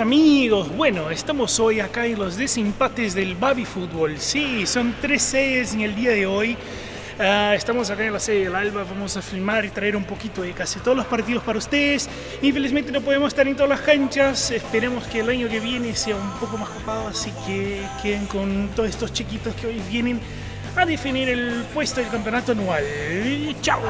Amigos, bueno, estamos hoy acá en los desempates del Baby Fútbol. Sí, son tres sedes en el día de hoy. Ah, estamos acá en la sede del Alba, vamos a filmar y traer un poquito de casi todos los partidos para ustedes. Infelizmente no podemos estar en todas las canchas, esperemos que el año que viene sea un poco más copado, así que queden con todos estos chiquitos que hoy vienen a definir el puesto del campeonato anual. ¡Chao!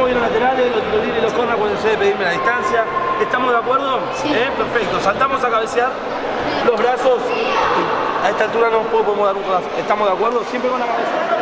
muy bien los laterales, los tiros y los corners pueden ser de pedirme la distancia. ¿Estamos de acuerdo? Sí. ¿Eh? Perfecto. Saltamos a cabecear los brazos. A esta altura no podemos dar un codazo. ¿Estamos de acuerdo? Siempre con la cabeza.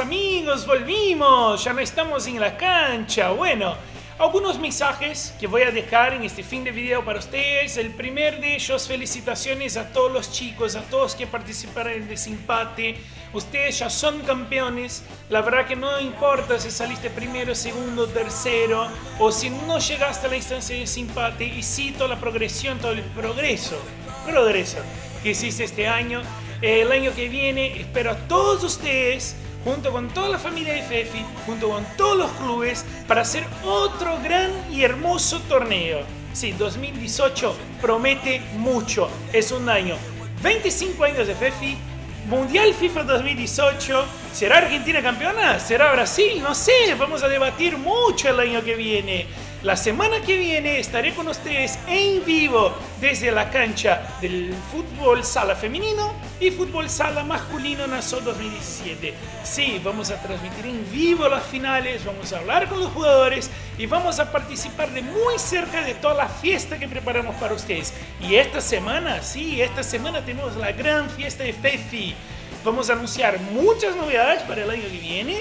Amigos, volvimos, ya no estamos en la cancha. Bueno, algunos mensajes que voy a dejar en este fin de video para ustedes. El primer de ellos, felicitaciones a todos los chicos, a todos que participaron en el desempate. Ustedes ya son campeones. La verdad que no importa si saliste primero, segundo, tercero o si no llegaste a la instancia de desempate y cito la progresión, todo el progreso, progreso que hiciste este año. El año que viene espero a todos ustedes junto con toda la familia de Fefi, junto con todos los clubes, para hacer otro gran y hermoso torneo. Sí, 2018 promete mucho. Es un año. 25 años de Fefi, Mundial FIFA 2018. ¿Será Argentina campeona? ¿Será Brasil? No sé, vamos a debatir mucho el año que viene. La semana que viene estaré con ustedes en vivo desde la cancha del fútbol sala femenino y fútbol sala masculino NASO 2017. Sí, vamos a transmitir en vivo las finales, vamos a hablar con los jugadores y vamos a participar de muy cerca de toda la fiesta que preparamos para ustedes. Y esta semana, sí, esta semana tenemos la gran fiesta de FEFI. Vamos a anunciar muchas novedades para el año que viene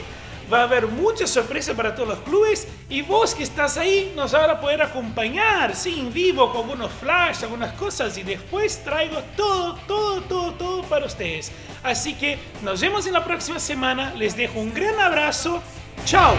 va a haber muchas sorpresas para todos los clubes y vos que estás ahí nos van a poder acompañar, sí, en vivo con algunos flash, algunas cosas y después traigo todo, todo, todo, todo para ustedes. Así que nos vemos en la próxima semana, les dejo un gran abrazo, chao.